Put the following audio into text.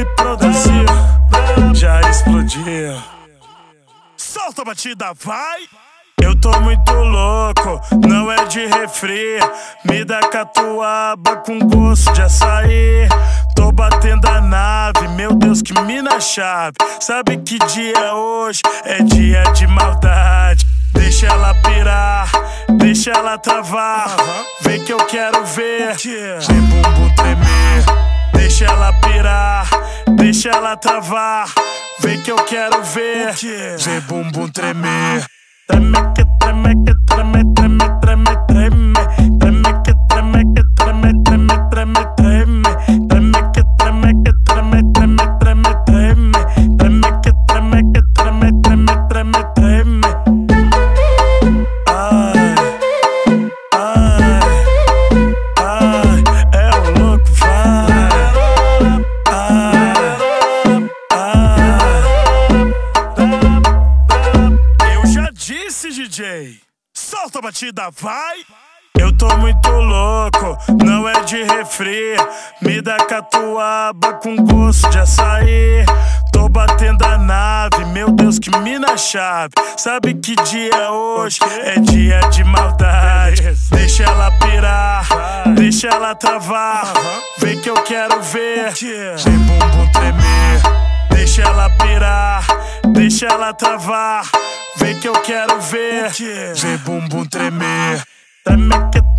se produziu já explodiu. Solta a batida, vai! Eu tô muito louco, não é de refri. Me dá catuaba com gosto de açaí. Tô batendo a nave, meu Deus, que mina chave. Sabe que dia é hoje? É dia de maldade. Deixa ela pirar, deixa ela travar. Vê que eu quero ver. De bumbum tremer, deixa ela pirar deixa ela travar. Vem que eu quero ver. Vem bumbum tremer. Treme que treme que treme, treme. DJ. Solta a batida, vai. Eu tô muito louco, não é de refri. Me dá catuaba com gosto de açaí. Tô batendo a nave, meu Deus, que mina chave. Sabe que dia é hoje? É dia de maldade. Deixa ela pirar, deixa ela travar. Vem que eu quero ver. Vem bumbum tremer. Deixa ela pirar, deixa ela travar. Vem que eu quero ver. Vem bumbum tremer. Treme que treme que